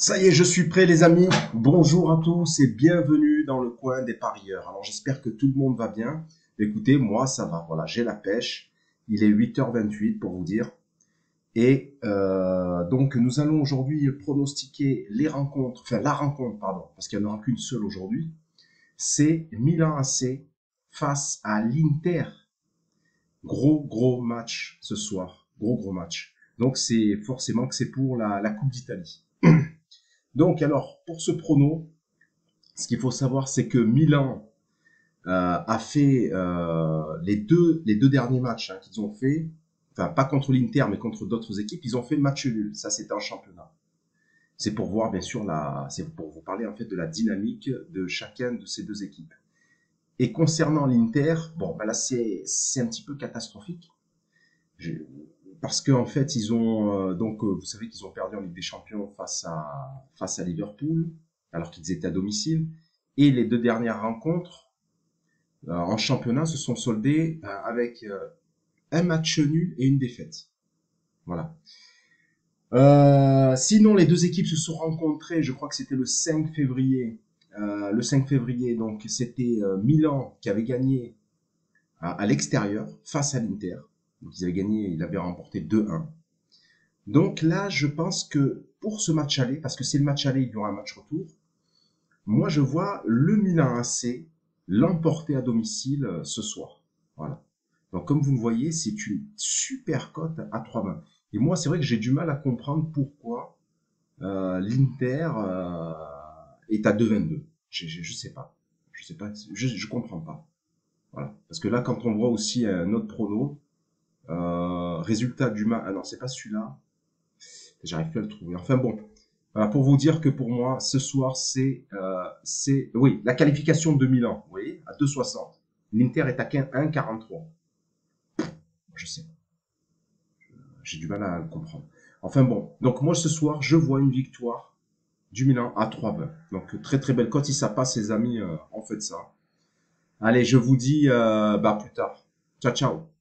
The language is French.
Ça y est, je suis prêt les amis. Bonjour à tous et bienvenue dans le coin des parieurs. Alors j'espère que tout le monde va bien. Écoutez, moi ça va. Voilà, j'ai la pêche. Il est 8h28 pour vous dire. Et euh, donc nous allons aujourd'hui pronostiquer les rencontres, enfin la rencontre, pardon, parce qu'il n'y en aura qu'une seule aujourd'hui. C'est Milan AC face à l'Inter. Gros gros match ce soir. Gros gros match. Donc c'est forcément que c'est pour la, Coupe d'Italie. Donc alors, pour ce prono, ce qu'il faut savoir, c'est que Milan euh, a fait euh, les, deux, les deux derniers matchs hein, qu'ils ont fait, enfin pas contre l'Inter, mais contre d'autres équipes, ils ont fait match nul. Ça, c'était en championnat. C'est pour voir, bien sûr, la, c'est pour vous parler en fait de la dynamique de chacun de ces deux équipes. Et concernant l'Inter, bon, ben là, c'est, c'est un petit peu catastrophique parce qu'en en fait, ils ont euh, donc euh, vous savez qu'ils ont perdu en Ligue des Champions face à face à Liverpool alors qu'ils étaient à domicile et les deux dernières rencontres euh, en championnat se sont soldées avec un match nul et une défaite. Voilà. sinon, les deux équipes se sont rencontrées, je crois que c'était le 5 février. le 5 février, donc c'était Milan qui avait gagné à l'extérieur face à l'Inter. Donc ils avaient gagné, il avait remporté 2-1. Donc là, je pense que pour ce match aller, parce que c'est le match aller, il y aura un match retour, moi je vois le Milan AC l'emporter à domicile euh, ce soir. Voilà. Donc comme vous le voyez, c'est une super cote à 3 mains. Et moi, c'est vrai que j'ai du mal à comprendre pourquoi euh, l'Inter euh, est à 2,22. Je, je, sais pas. Je sais pas. Je, je comprends pas. Voilà. Parce que là, quand on voit aussi un autre prono, résultat du match. Ah non, c'est pas celui-là. J'arrive plus à le trouver. Enfin bon. Voilà, pour vous dire que pour moi, ce soir, c'est, euh, oui, la qualification de Milan, vous voyez, à 2,60. L'Inter est à 1,43. Je sais. J'ai du mal à le comprendre. Enfin bon. Donc moi, ce soir, je vois une victoire du Milan à 3,20. Donc très très belle cote. Si ça passe, les amis, euh, en fait ça. Allez, je vous dis, euh, bah plus tard. Ciao, ciao.